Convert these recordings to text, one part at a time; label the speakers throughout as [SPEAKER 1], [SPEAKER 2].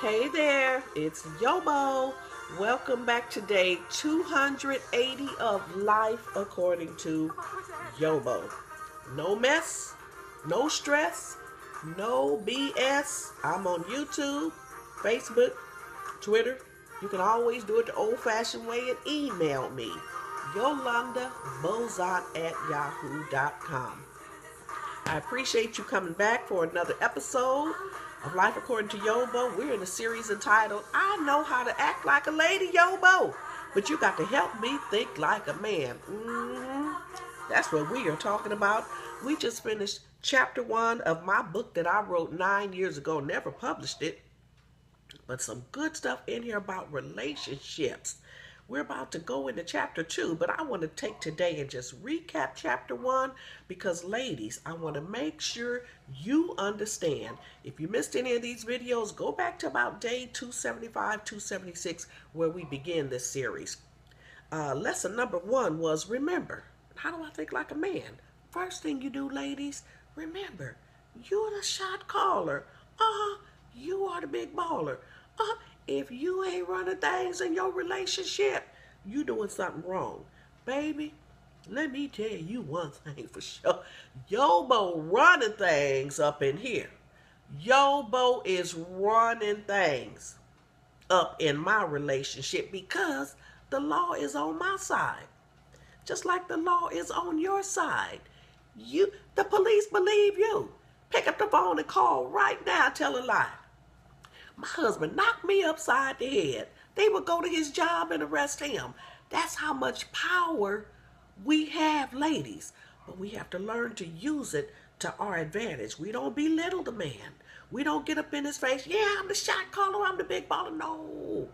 [SPEAKER 1] Hey there, it's Yobo. Welcome back to day 280 of Life According to Yobo. No mess, no stress, no BS. I'm on YouTube, Facebook, Twitter. You can always do it the old fashioned way and email me, Yolanda Bozant at yahoo.com. I appreciate you coming back for another episode of Life According to Yobo. We're in a series entitled I Know How to Act Like a Lady Yobo, but you got to help me think like a man. Mm-hmm. That's what we are talking about. We just finished chapter one of my book that I wrote nine years ago, never published it, but some good stuff in here about relationships. We're about to go into chapter two, but I want to take today and just recap chapter one because, ladies, I want to make sure you understand. If you missed any of these videos, go back to about day 275, 276, where we begin this series. Uh, lesson number one was remember. How do I think like a man? First thing you do, ladies, remember, you're the shot caller. Uh-huh, you are the big baller. Uh-huh, if you ain't running things in your relationship, you doing something wrong. Baby, let me tell you one thing for sure. Yobo running things up in here. Yobo is running things up in my relationship because the law is on my side. Just like the law is on your side. You the police believe you. Pick up the phone and call right now, tell a lie. My husband knocked me upside the head. They would go to his job and arrest him. That's how much power we have, ladies. But we have to learn to use it to our advantage. We don't belittle the man. We don't get up in his face. Yeah, I'm the shot caller. I'm the big baller. No.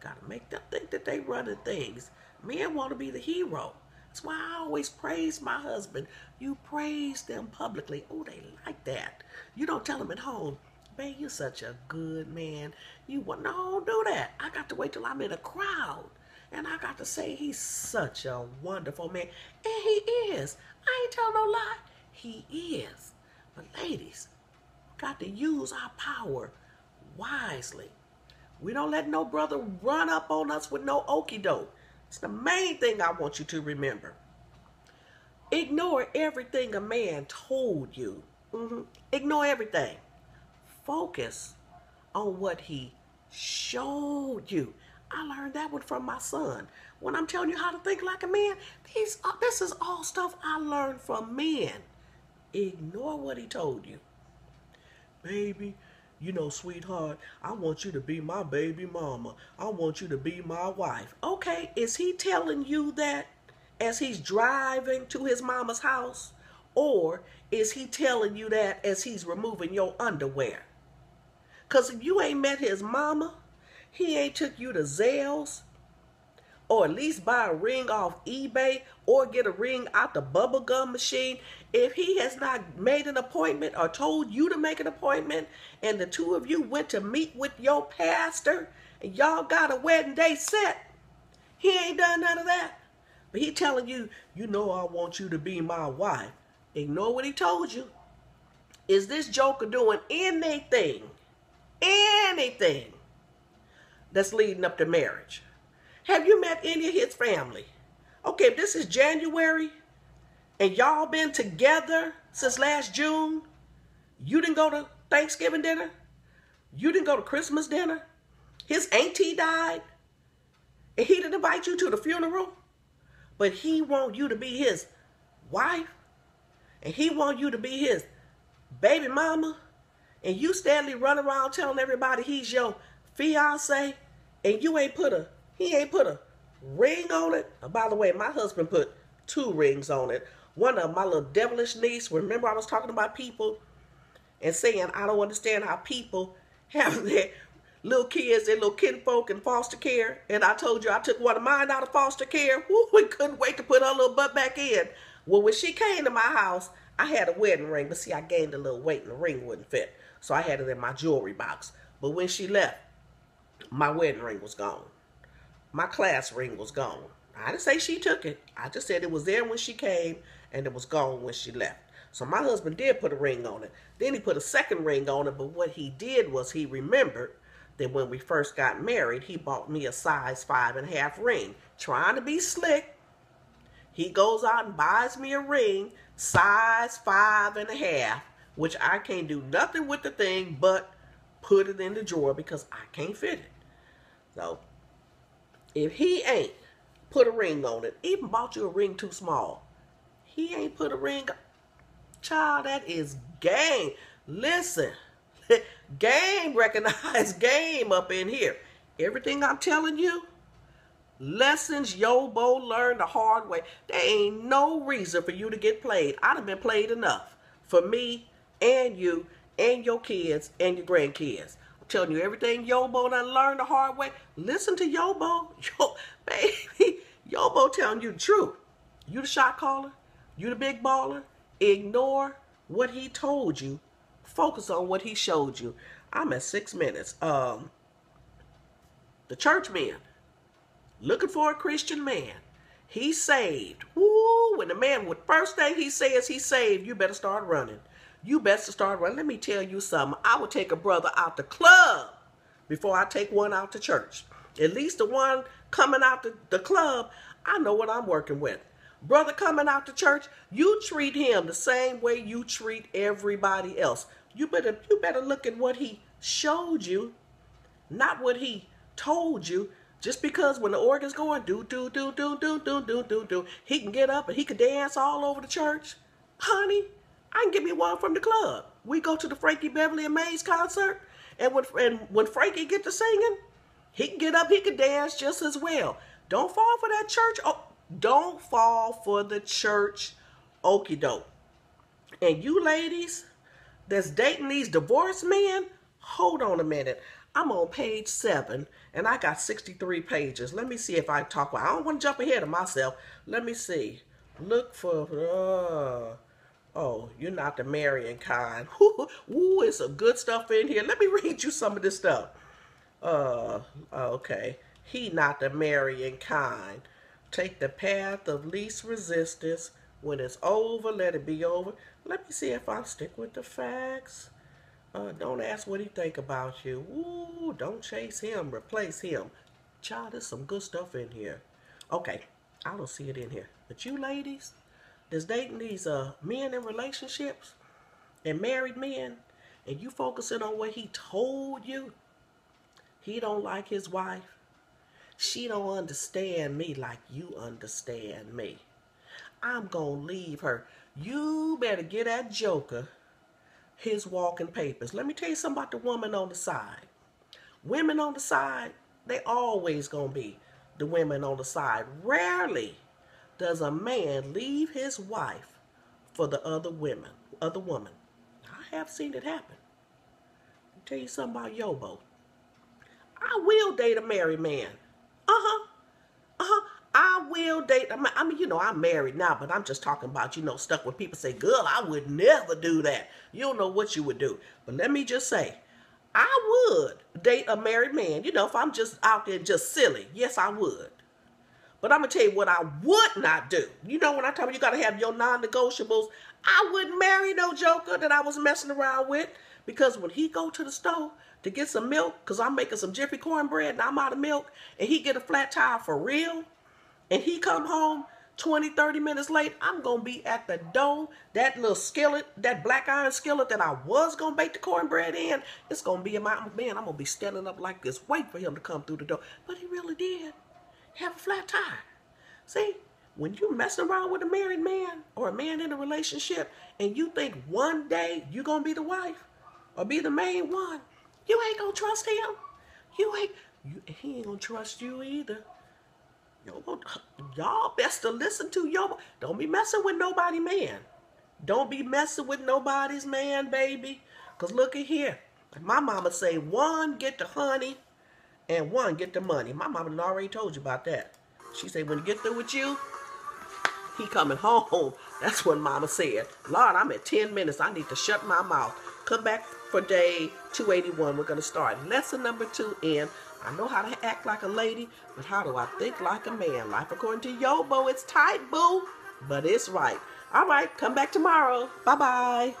[SPEAKER 1] Got to make them think that they running things. Men want to be the hero. That's why I always praise my husband. You praise them publicly. Oh, they like that. You don't tell them at home, Man, you're such a good man. You want no do that. I got to wait till I'm in a crowd. And I got to say he's such a wonderful man. And he is. I ain't telling no lie. He is. But ladies, got to use our power wisely. We don't let no brother run up on us with no okey doke. It's the main thing I want you to remember. Ignore everything a man told you. Mm-hmm. Ignore everything focus on what he showed you. I learned that one from my son. When I'm telling you how to think like a man, these uh, this is all stuff I learned from men. Ignore what he told you. Baby, you know, sweetheart, I want you to be my baby mama. I want you to be my wife. Okay, is he telling you that as he's driving to his mama's house? Or is he telling you that as he's removing your underwear? Because if you ain't met his mama, he ain't took you to Zales, or at least buy a ring off eBay, or get a ring out the bubblegum machine. If he has not made an appointment or told you to make an appointment, and the two of you went to meet with your pastor, and y'all got a wedding day set, he ain't done none of that. But he telling you, you know I want you to be my wife. Ignore what he told you. Is this joker doing anything anything that's leading up to marriage. Have you met any of his family? Okay, if this is January and y'all been together since last June, you didn't go to Thanksgiving dinner, you didn't go to Christmas dinner, his auntie died, and he didn't invite you to the funeral, but he want you to be his wife, and he want you to be his baby mama, and you steadily run around telling everybody he's your fiance and you ain't put a he ain't put a ring on it. By the way, my husband put two rings on it. One of my little devilish niece. Remember I was talking about people and saying I don't understand how people have their little kids, their little kinfolk in foster care. And I told you I took one of mine out of foster care. Woo, we couldn't wait to put her little butt back in. Well, when she came to my house, I had a wedding ring, but see, I gained a little weight and the ring wouldn't fit. So I had it in my jewelry box. But when she left, my wedding ring was gone. My class ring was gone. I didn't say she took it. I just said it was there when she came and it was gone when she left. So my husband did put a ring on it. Then he put a second ring on it, but what he did was he remembered that when we first got married, he bought me a size five and a half ring, trying to be slick. He goes out and buys me a ring, size five and a half, which I can't do nothing with the thing but put it in the drawer because I can't fit it. So if he ain't put a ring on it, even bought you a ring too small, he ain't put a ring. Child, that is game. Listen, game recognized game up in here. Everything I'm telling you, lessons Yobo learned the hard way. There ain't no reason for you to get played. I'd have been played enough for me and you and your kids and your grandkids. I'm telling you everything Yobo done learned the hard way. Listen to Yobo. Yo, baby, Yobo telling you the truth. You the shot caller. You the big baller. Ignore what he told you. Focus on what he showed you. I'm at six minutes. Um, the church man looking for a Christian man. He saved. Woo! When the man, with first thing he says he saved, you better start running. You best to start running. Let me tell you something. I would take a brother out the club before I take one out to church. At least the one coming out the, the club, I know what I'm working with. Brother coming out to church, you treat him the same way you treat everybody else. You better you better look at what he showed you, not what he told you. Just because when the organ's going do do do do do do do do do, he can get up and he can dance all over the church. Honey, I can give me one from the club. We go to the Frankie Beverly and Maze concert, and when and when Frankie get to singing, he can get up, he can dance just as well. Don't fall for that church. Oh, don't fall for the church okey doke. And you ladies that's dating these divorced men, hold on a minute. I'm on page seven and I got 63 pages. Let me see if I talk. I don't want to jump ahead of myself. Let me see. Look for. Uh, Oh, you're not the marrying kind. Ooh, it's some good stuff in here. Let me read you some of this stuff. Uh, okay. He not the marrying kind. Take the path of least resistance. When it's over, let it be over. Let me see if I stick with the facts. Uh, don't ask what he think about you. Ooh, don't chase him. Replace him. Child, there's some good stuff in here. Okay, I don't see it in here. But you ladies, that's dating these uh, men in relationships and married men, and you focusing on what he told you, he don't like his wife. She don't understand me like you understand me. I'm going to leave her. You better get that joker his walking papers. Let me tell you something about the woman on the side. Women on the side, they always going to be the women on the side. Rarely does a man leave his wife for the other women, other woman? I have seen it happen. Tell you something about Yobo. I will date a married man. Uh-huh. Uh-huh. I will date. I mean, you know, I'm married now, but I'm just talking about, you know, stuff when people say, girl, I would never do that. You don't know what you would do. But let me just say, I would date a married man. You know, if I'm just out there just silly. Yes, I would. But I'm gonna tell you what I would not do. You know, when I tell you you gotta have your non-negotiables, I wouldn't marry no joker that I was messing around with. Because when he go to the store to get some milk, because I'm making some Jiffy cornbread and I'm out of milk, and he get a flat tire for real, and he come home 20, 30 minutes late, I'm gonna be at the door. That little skillet, that black iron skillet that I was gonna bake the cornbread in, it's gonna be in my man. I'm gonna be standing up like this, wait for him to come through the door. But he really did have a flat tire. See, when you messing around with a married man or a man in a relationship and you think one day you're going to be the wife or be the main one, you ain't going to trust him. You ain't, you, he ain't going to trust you either. Y'all best to listen to your, don't be messing with nobody man. Don't be messing with nobody's man, baby. Because look at here. My mama say, one, get the honey, and one, get the money. My mama already told you about that. She said, when you get through with you, he coming home. That's what mama said. Lord, I'm at 10 minutes. I need to shut my mouth. Come back for day 281. We're going to start lesson number two in. I know how to act like a lady, but how do I think like a man? Life according to Yobo, it's tight, boo, but it's right. All right, come back tomorrow. Bye-bye.